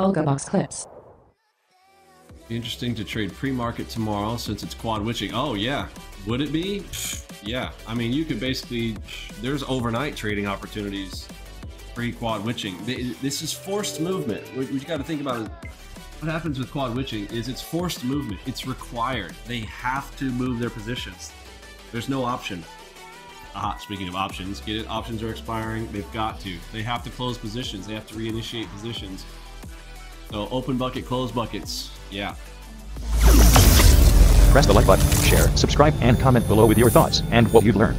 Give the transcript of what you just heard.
AlgoBox Clips. Interesting to trade pre-market tomorrow since it's quad witching. Oh yeah, would it be? Yeah, I mean you could basically there's overnight trading opportunities pre-quad witching. This is forced movement. What you got to think about is what happens with quad witching is it's forced movement. It's required. They have to move their positions. There's no option. Ah, speaking of options, get it? Options are expiring. They've got to. They have to close positions. They have to reinitiate positions. So open bucket, close buckets. Yeah. Press the like button, share, subscribe, and comment below with your thoughts and what you've learned.